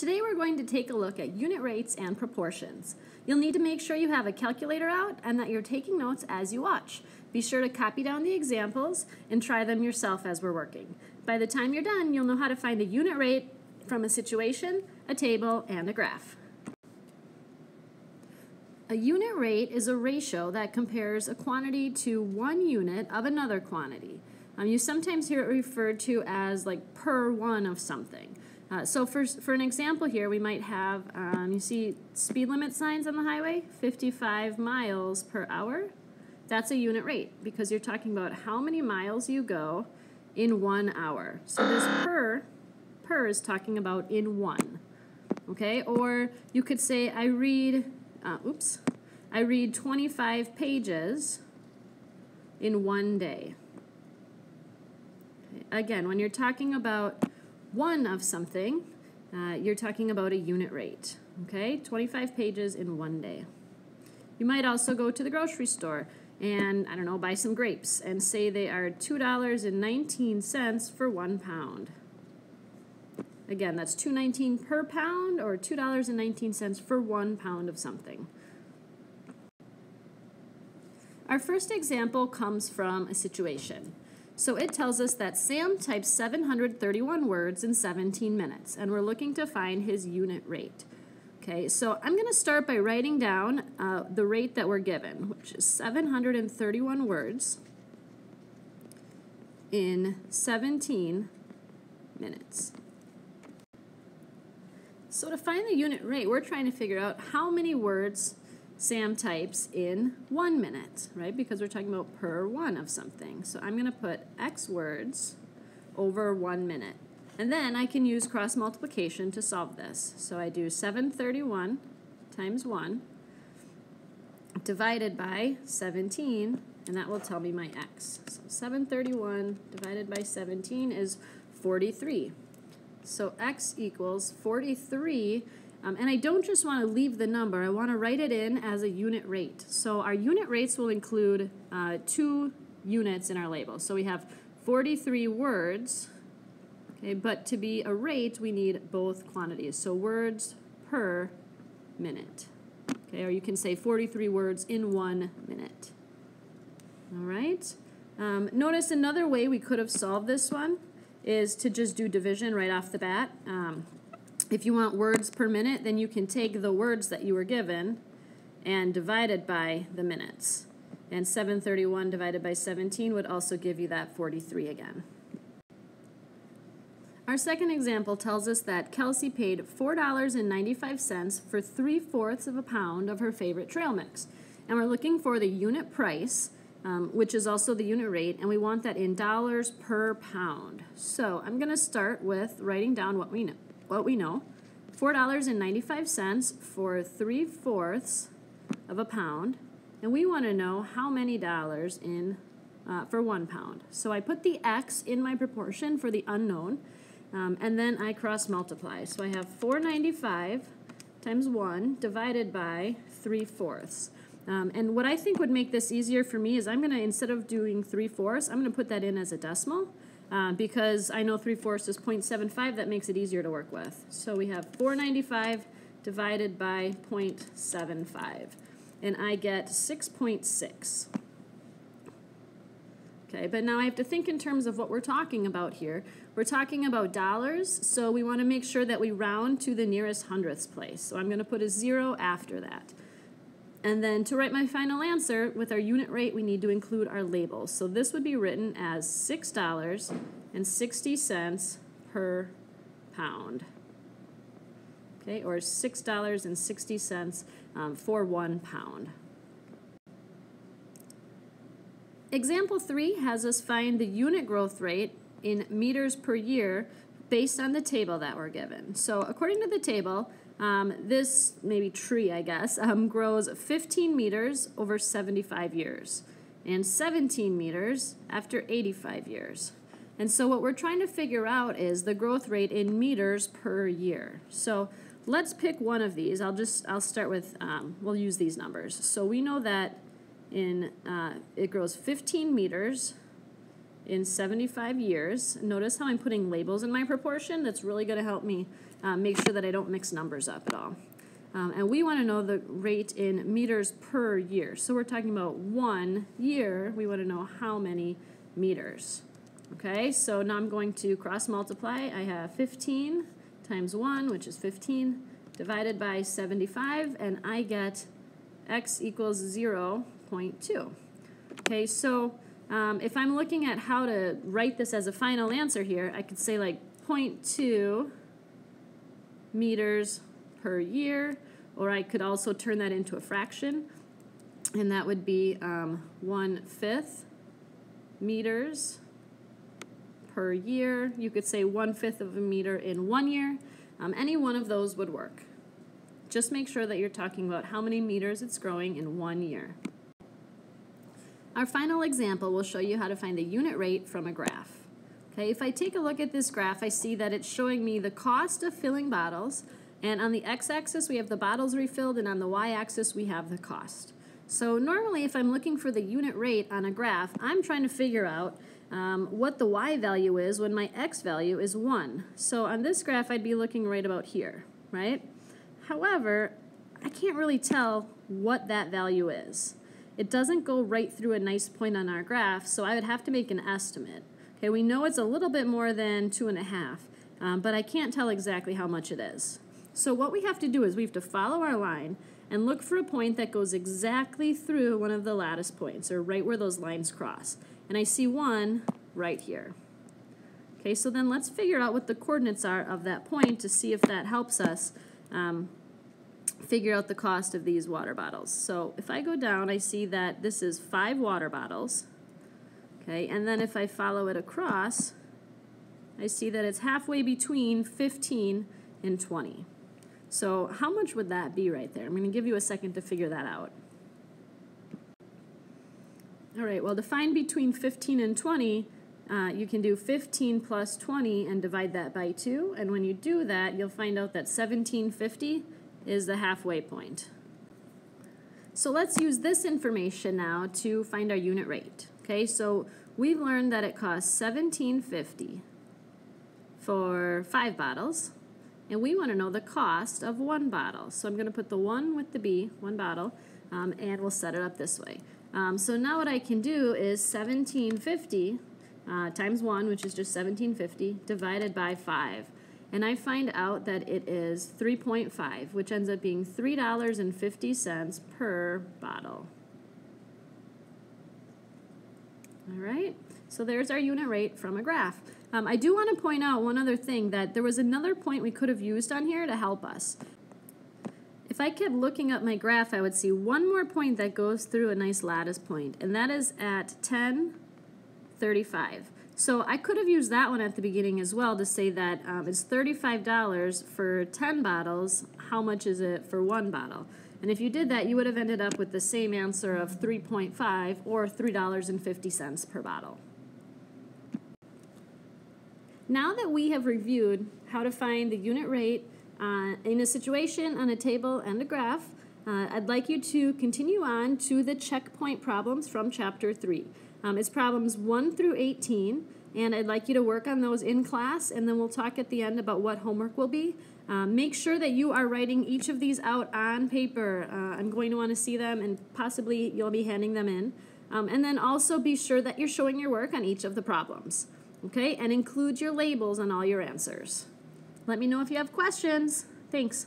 Today we're going to take a look at unit rates and proportions. You'll need to make sure you have a calculator out and that you're taking notes as you watch. Be sure to copy down the examples and try them yourself as we're working. By the time you're done, you'll know how to find a unit rate from a situation, a table, and a graph. A unit rate is a ratio that compares a quantity to one unit of another quantity. Um, you sometimes hear it referred to as like per one of something. Uh, so for, for an example here, we might have, um, you see speed limit signs on the highway, 55 miles per hour. That's a unit rate because you're talking about how many miles you go in one hour. So this per, per is talking about in one, okay? Or you could say I read, uh, oops, I read 25 pages in one day. Again, when you're talking about one of something, uh, you're talking about a unit rate. Okay, 25 pages in one day. You might also go to the grocery store and, I don't know, buy some grapes and say they are $2.19 for one pound. Again, that's $2.19 per pound or $2.19 for one pound of something. Our first example comes from a situation. So it tells us that Sam typed 731 words in 17 minutes, and we're looking to find his unit rate. Okay, so I'm going to start by writing down uh, the rate that we're given, which is 731 words in 17 minutes. So to find the unit rate, we're trying to figure out how many words Sam types in one minute, right? Because we're talking about per one of something. So I'm going to put X words over one minute. And then I can use cross multiplication to solve this. So I do 731 times 1 divided by 17, and that will tell me my x. So 731 divided by 17 is 43. So x equals 43 um, and I don't just want to leave the number, I want to write it in as a unit rate. So our unit rates will include uh, two units in our label. So we have 43 words, okay, but to be a rate, we need both quantities. So words per minute. Okay, or you can say 43 words in one minute. All right. Um, notice another way we could have solved this one is to just do division right off the bat. Um, if you want words per minute, then you can take the words that you were given and divide it by the minutes. And 731 divided by 17 would also give you that 43 again. Our second example tells us that Kelsey paid $4.95 for three-fourths of a pound of her favorite trail mix. And we're looking for the unit price, um, which is also the unit rate, and we want that in dollars per pound. So I'm going to start with writing down what we know what we know, $4.95 for 3 fourths of a pound, and we want to know how many dollars in uh, for one pound. So I put the x in my proportion for the unknown, um, and then I cross multiply. So I have 495 times 1 divided by 3 fourths. Um, and what I think would make this easier for me is I'm going to, instead of doing 3 fourths, I'm going to put that in as a decimal. Uh, because I know 3 fourths is 0.75, that makes it easier to work with. So we have 495 divided by 0.75, and I get 6.6. Okay, but now I have to think in terms of what we're talking about here. We're talking about dollars, so we want to make sure that we round to the nearest hundredths place. So I'm going to put a zero after that. And then to write my final answer, with our unit rate, we need to include our label. So this would be written as $6.60 per pound. Okay, or $6.60 um, for one pound. Example 3 has us find the unit growth rate in meters per year based on the table that we're given. So according to the table, um, this maybe tree, I guess, um, grows 15 meters over 75 years and 17 meters after 85 years. And so what we're trying to figure out is the growth rate in meters per year. So let's pick one of these. I'll just, I'll start with, um, we'll use these numbers. So we know that in, uh, it grows 15 meters in 75 years. Notice how I'm putting labels in my proportion. That's really going to help me uh, make sure that I don't mix numbers up at all. Um, and we want to know the rate in meters per year. So we're talking about one year. We want to know how many meters. Okay, so now I'm going to cross multiply. I have 15 times 1, which is 15, divided by 75, and I get x equals 0.2. Okay, so um, if I'm looking at how to write this as a final answer here, I could say like 0.2 meters per year, or I could also turn that into a fraction, and that would be um, 1 fifth meters per year. You could say 1 fifth of a meter in one year. Um, any one of those would work. Just make sure that you're talking about how many meters it's growing in one year. Our final example will show you how to find the unit rate from a graph. Okay, if I take a look at this graph, I see that it's showing me the cost of filling bottles, and on the x-axis we have the bottles refilled, and on the y-axis we have the cost. So normally if I'm looking for the unit rate on a graph, I'm trying to figure out um, what the y value is when my x value is 1. So on this graph I'd be looking right about here, right? However, I can't really tell what that value is. It doesn't go right through a nice point on our graph, so I would have to make an estimate. Okay, we know it's a little bit more than two and a half, um, but I can't tell exactly how much it is. So what we have to do is we have to follow our line and look for a point that goes exactly through one of the lattice points, or right where those lines cross. And I see one right here. Okay, so then let's figure out what the coordinates are of that point to see if that helps us um, figure out the cost of these water bottles. So if I go down, I see that this is five water bottles. Okay, and then if I follow it across, I see that it's halfway between 15 and 20. So how much would that be right there? I'm going to give you a second to figure that out. All right, well, to find between 15 and 20, uh, you can do 15 plus 20 and divide that by 2. And when you do that, you'll find out that 1750 is the halfway point. So let's use this information now to find our unit rate. Okay, so we've learned that it costs 17.50 for five bottles, and we want to know the cost of one bottle. So I'm going to put the one with the B, one bottle, um, and we'll set it up this way. Um, so now what I can do is 1750 uh, times 1, which is just 1750, divided by 5 and I find out that it is 3.5, which ends up being $3.50 per bottle. All right, so there's our unit rate from a graph. Um, I do want to point out one other thing, that there was another point we could have used on here to help us. If I kept looking up my graph, I would see one more point that goes through a nice lattice point, and that is at 1035. So I could have used that one at the beginning as well to say that um, it's $35 for 10 bottles. How much is it for one bottle? And if you did that, you would have ended up with the same answer of 3.5 or $3.50 per bottle. Now that we have reviewed how to find the unit rate uh, in a situation, on a table, and a graph, uh, I'd like you to continue on to the checkpoint problems from Chapter 3. Um, it's problems 1 through 18, and I'd like you to work on those in class, and then we'll talk at the end about what homework will be. Um, make sure that you are writing each of these out on paper. Uh, I'm going to want to see them, and possibly you'll be handing them in. Um, and then also be sure that you're showing your work on each of the problems. Okay, and include your labels on all your answers. Let me know if you have questions. Thanks.